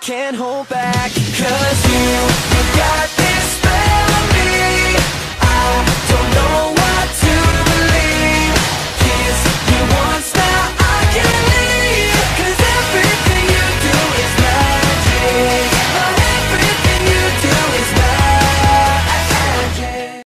can't hold back Cause you, you got